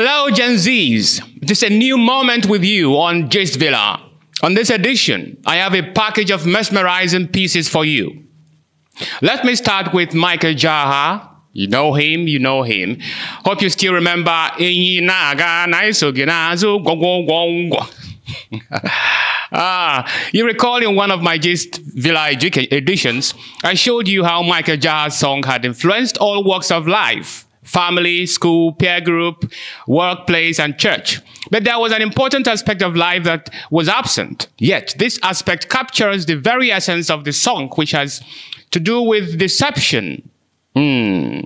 Hello, Gen Zs. It is a new moment with you on Gist Villa. On this edition, I have a package of mesmerizing pieces for you. Let me start with Michael Jaha. You know him, you know him. Hope you still remember ah, you recall in one of my Gist Villa editions, I showed you how Michael Jaha's song had influenced all walks of life family, school, peer group, workplace, and church. But there was an important aspect of life that was absent. Yet, this aspect captures the very essence of the song, which has to do with deception. Hmm.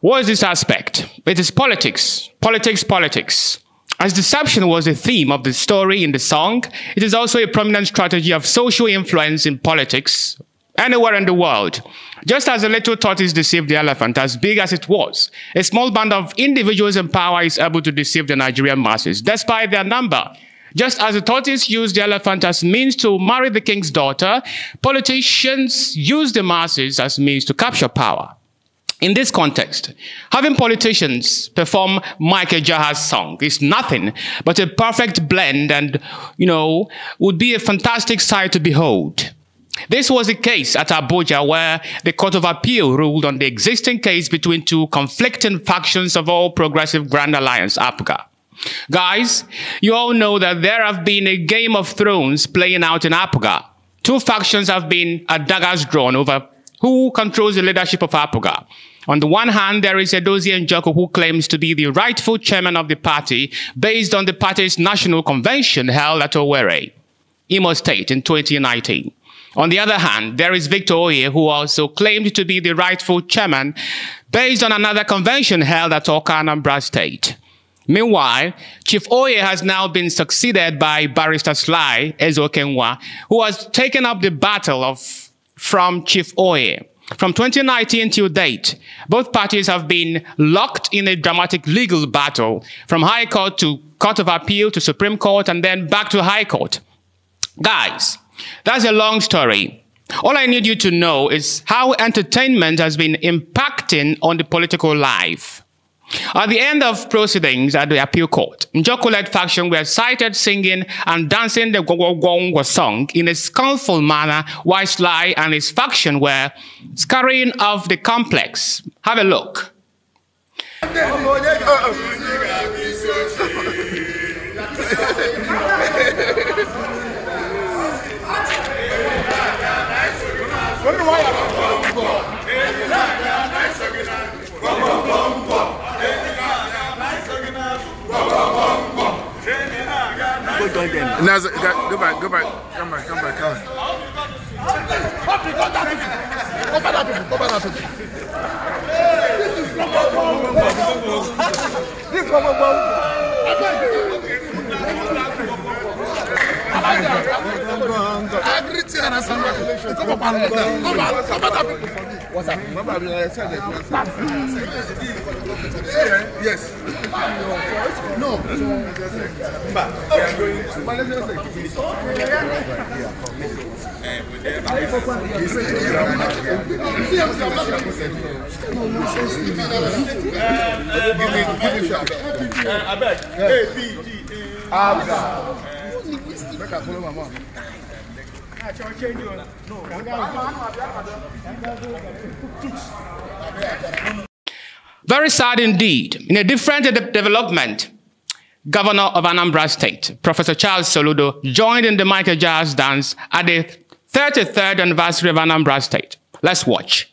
What is this aspect? It is politics. Politics, politics. As deception was the theme of the story in the song, it is also a prominent strategy of social influence in politics, anywhere in the world. Just as a little tortoise deceived the elephant, as big as it was, a small band of individuals in power is able to deceive the Nigerian masses, despite their number. Just as the tortoise used the elephant as means to marry the king's daughter, politicians use the masses as means to capture power. In this context, having politicians perform Michael Jaha's song is nothing but a perfect blend and, you know, would be a fantastic sight to behold. This was the case at Abuja where the Court of Appeal ruled on the existing case between two conflicting factions of All Progressive Grand Alliance, APGA. Guys, you all know that there have been a Game of Thrones playing out in APGA. Two factions have been at daggers drawn over who controls the leadership of APGA. On the one hand, there is Edozie Njoku who claims to be the rightful chairman of the party based on the party's national convention held at Owerri, Imo State in 2019. On the other hand, there is Victor Oye, who also claimed to be the rightful chairman based on another convention held at Awka, Anambra State. Meanwhile, Chief Oye has now been succeeded by Barrister Sly Ezeokenwa, who has taken up the battle of from Chief Oye. From 2019 till date, both parties have been locked in a dramatic legal battle from High Court to Court of Appeal to Supreme Court and then back to High Court. Guys, that's a long story. All I need you to know is how entertainment has been impacting on the political life. At the end of proceedings at the appeal court, Njoku-led faction were sighted singing and dancing the Gwogwogwongwa song in a scornful manner while Sly and his faction were scurrying off the complex. Have a look. join them. Now, go back, go back, come back, come back, come back. Cover that people, cover that people. This is I agree to you, Cover that people for me. What's that? Remember, I said that. Yes. No. But we are going to. I beg. A, B, D, A. Make I follow my mom. Very sad indeed. In a different de development, Governor of Anambra State, Professor Charles Soludo, joined in the Michael Jazz dance at the 33rd anniversary of Anambra State. Let's watch.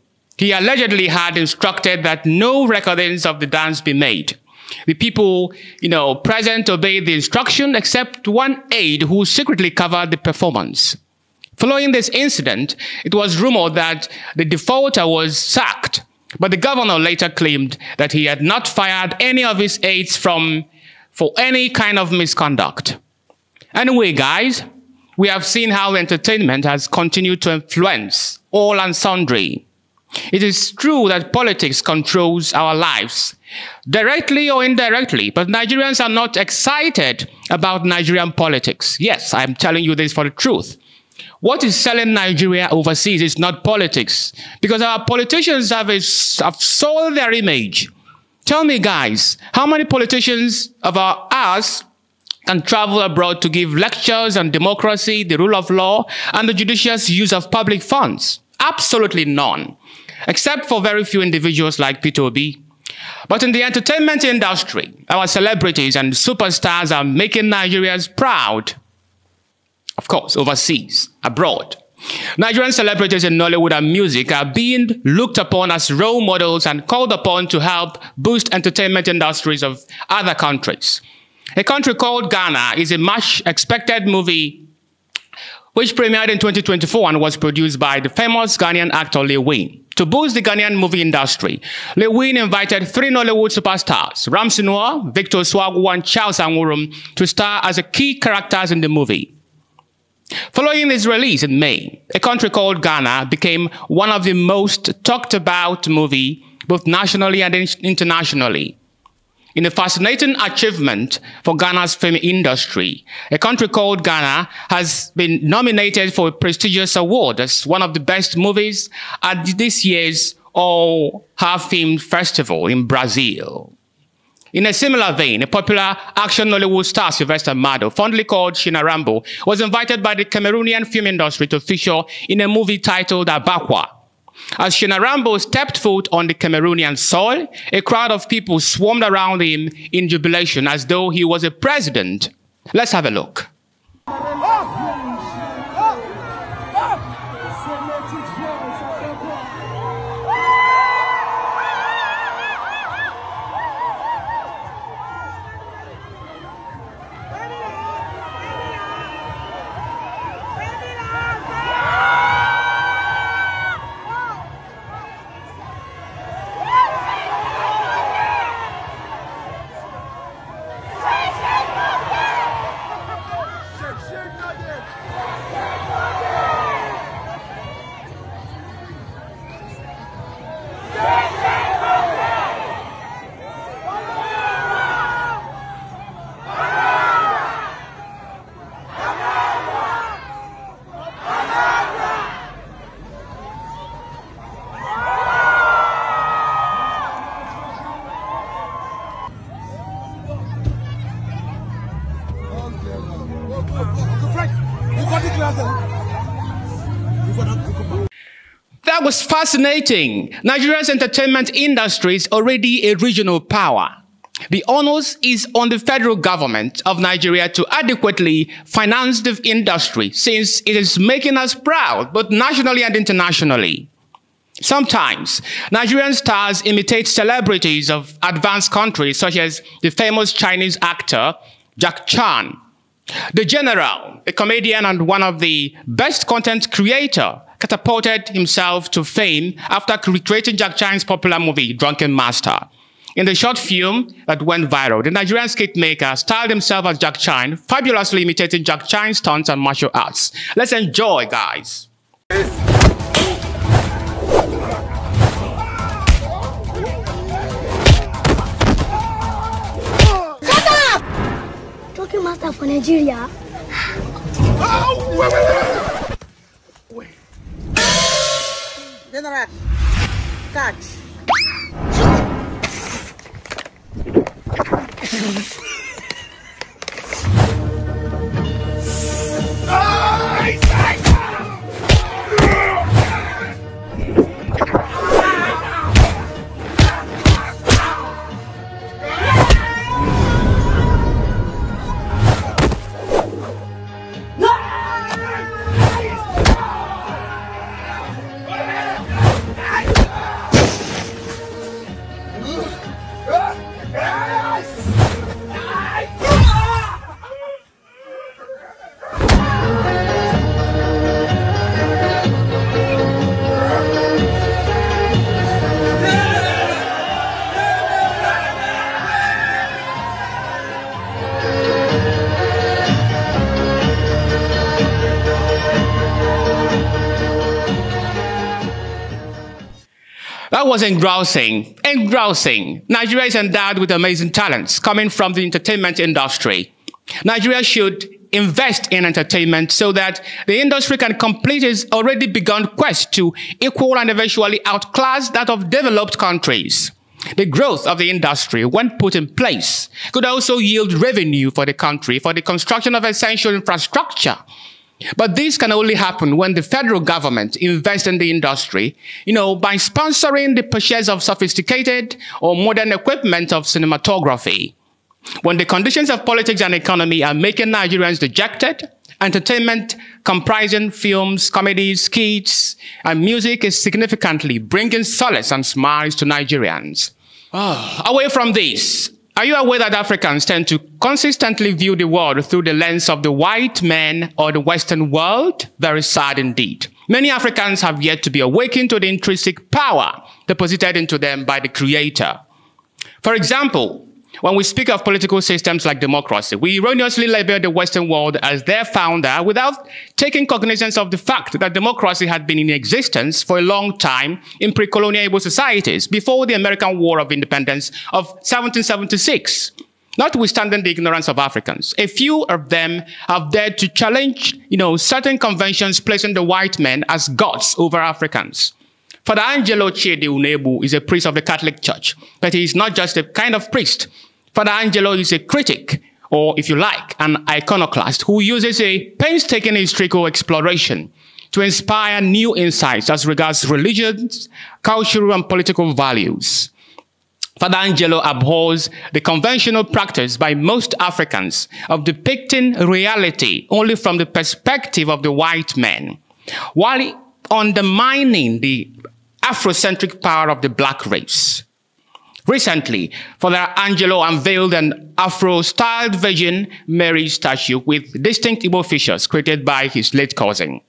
He allegedly had instructed that no recordings of the dance be made. The people, you know, present obeyed the instruction except one aide who secretly covered the performance. Following this incident, it was rumored that the defaulter was sacked, but the governor later claimed that he had not fired any of his aides from for any kind of misconduct. Anyway, guys, we have seen how entertainment has continued to influence all and sundry. It is true that politics controls our lives, directly or indirectly, but Nigerians are not excited about Nigerian politics. Yes, I'm telling you this for the truth. What is selling Nigeria overseas is not politics, because our politicians have, a, have sold their image. Tell me, guys, how many politicians of our ours can travel abroad to give lectures on democracy, the rule of law, and the judicious use of public funds? Absolutely none, except for very few individuals like Peter Obi. But in the entertainment industry, our celebrities and superstars are making Nigerians proud. Of course, overseas, abroad. Nigerian celebrities in Nollywood and music are being looked upon as role models and called upon to help boost entertainment industries of other countries. A country called Ghana is a much expected movie which premiered in 2024 and was produced by the famous Ghanaian actor Lil Win. To boost the Ghanaian movie industry, Lil Win invited three Nollywood superstars, Ramsey Nouah, Victor Osuagwu, and Charles Awurum, to star as a key characters in the movie. Following its release in May, A Country Called Ghana became one of the most talked about movie both nationally and internationally. In a fascinating achievement for Ghana's film industry, a country called Ghana has been nominated for a prestigious award as one of the best movies at this year's All Half Film Festival in Brazil. In a similar vein, a popular action Nollywood star Sylvester Madu, fondly called Shina Rambo, was invited by the Cameroonian film industry to feature in a movie titled Abakwa. As Shina Rambo stepped foot on the Cameroonian soil, a crowd of people swarmed around him in jubilation as though he was a president. Let's have a look. That was fascinating. Nigeria's entertainment industry is already a regional power. The onus is on the federal government of Nigeria to adequately finance the industry since it is making us proud, both nationally and internationally. Sometimes, Nigerian stars imitate celebrities of advanced countries such as the famous Chinese actor Jack Chan. The General, a comedian and one of the best content creator, catapulted himself to fame after recreating Jack Chan's popular movie, Drunken Master. In the short film that went viral, the Nigerian skit maker styled himself as Jack Chan, fabulously imitating Jack Chan's stunts and martial arts. Let's enjoy, guys. Drunken Master for Nigeria. Oh, wait, wait, wait. wait. General, catch. That was engrossing, Engrousing. Nigeria is endowed with amazing talents coming from the entertainment industry. Nigeria should invest in entertainment so that the industry can complete its already begun quest to equal and eventually outclass that of developed countries. The growth of the industry, when put in place, could also yield revenue for the country for the construction of essential infrastructure. But this can only happen when the federal government invests in the industry, you know, by sponsoring the purchase of sophisticated or modern equipment of cinematography. When the conditions of politics and economy are making Nigerians dejected, entertainment comprising films, comedies, skits, and music is significantly bringing solace and smiles to Nigerians. Oh, away from this, are you aware that Africans tend to consistently view the world through the lens of the white man or the Western world? Very sad indeed. Many Africans have yet to be awakened to the intrinsic power deposited into them by the Creator. For example, when we speak of political systems like democracy, we erroneously label the Western world as their founder without taking cognizance of the fact that democracy had been in existence for a long time in pre-colonial societies before the American War of Independence of 1776. Notwithstanding the ignorance of Africans, a few of them have dared to challenge, you know, certain conventions placing the white men as gods over Africans. Father Angelo Chidi Unegbu is a priest of the Catholic Church, but he is not just a kind of priest. Father Angelo is a critic, or if you like, an iconoclast who uses a painstaking historical exploration to inspire new insights as regards religions, cultural and political values. Father Angelo abhors the conventional practice by most Africans of depicting reality only from the perspective of the white man, while undermining the Afrocentric power of the black race. Recently, Father Angelo unveiled an Afro-styled Virgin Mary statue with distinct Igbo features created by his late cousin.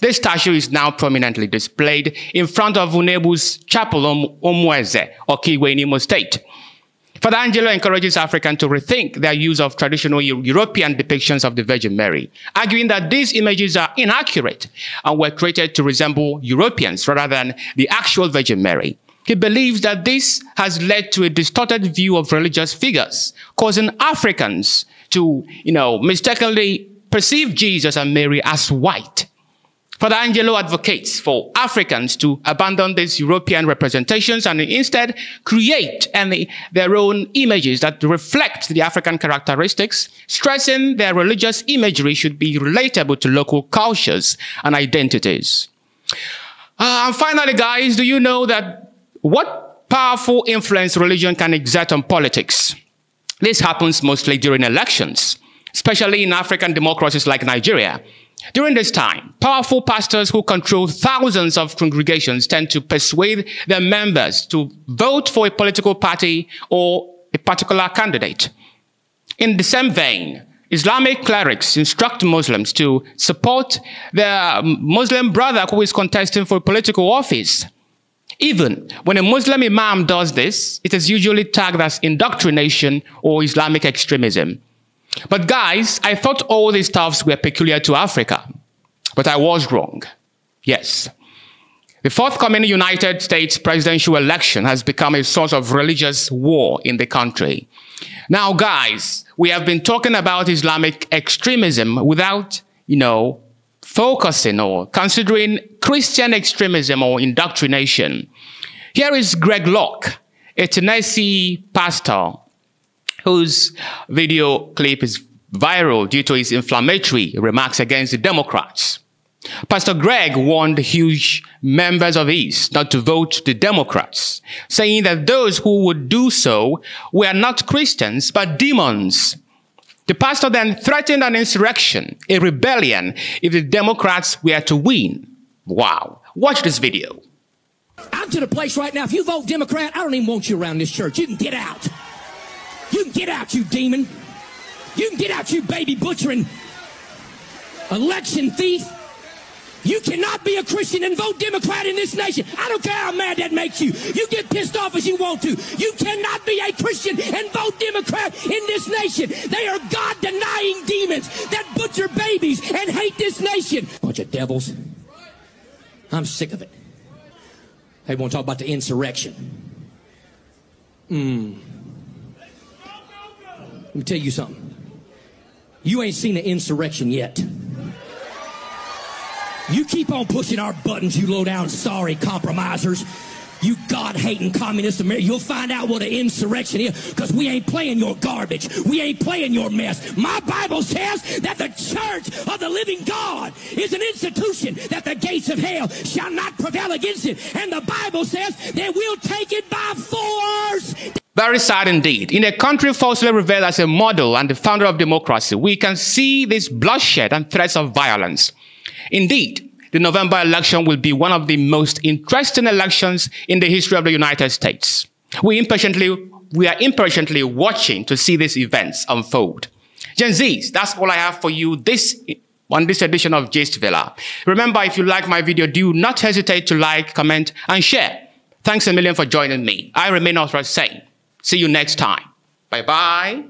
This statue is now prominently displayed in front of Unegbu's chapel on Omueze, Okigwe in Imo State. Father Angelo encourages Africans to rethink their use of traditional European depictions of the Virgin Mary, arguing that these images are inaccurate and were created to resemble Europeans rather than the actual Virgin Mary. He believes that this has led to a distorted view of religious figures, causing Africans to, you know, mistakenly perceive Jesus and Mary as white. Father Angelo advocates for Africans to abandon these European representations and instead create any, their own images that reflect the African characteristics, stressing their religious imagery should be relatable to local cultures and identities. Uh, and finally, guys, do you know that what powerful influence religion can exert on politics? This happens mostly during elections, especially in African democracies like Nigeria. During this time, powerful pastors who control thousands of congregations tend to persuade their members to vote for a political party or a particular candidate. In the same vein, Islamic clerics instruct Muslims to support their Muslim brother who is contesting for political office. Even when a Muslim imam does this, it is usually tagged as indoctrination or Islamic extremism. But guys, I thought all these stuffs were peculiar to Africa. But I was wrong. Yes. The forthcoming United States presidential election has become a source of religious war in the country. Now, guys, we have been talking about Islamic extremism without, you know, focusing or considering Christian extremism or indoctrination. Here is Greg Locke, a Tennessee pastor whose video clip is viral due to his inflammatory remarks against the Democrats. Pastor Greg warned huge members of East not to vote the Democrats, saying that those who would do so were not Christians, but demons. The pastor then threatened an insurrection, a rebellion, if the Democrats were to win. Wow. Watch this video. I'm to the place right now, if you vote Democrat, I don't even want you around this church. You can get out. You can get out, you demon. You can get out, you baby butchering election thief. You cannot be a Christian and vote Democrat in this nation. I don't care how mad that makes you. You get pissed off as you want to. You cannot be a Christian and vote Democrat in this nation. They are God denying demons that butcher babies and hate this nation. Bunch of devils. I'm sick of it. They want to talk about the insurrection. Hmm. Let me tell you something. You ain't seen an insurrection yet. You keep on pushing our buttons, you low down sorry compromisers. You God hating communist America. You'll find out what an insurrection is because we ain't playing your garbage. We ain't playing your mess. My Bible says that the church of the living God is an institution that the gates of hell shall not prevail against it. And the Bible says that we'll take it by force. Very sad indeed. In a country falsely revealed as a model and the founder of democracy, we can see this bloodshed and threats of violence. Indeed, the November election will be one of the most interesting elections in the history of the United States. We impatiently, we are impatiently watching to see these events unfold. Gen Zs, that's all I have for you this on this edition of Gist Villa. Remember, if you like my video, do not hesitate to like, comment, and share. Thanks a million for joining me. I remain Oscar Sane. See you next time. Bye bye.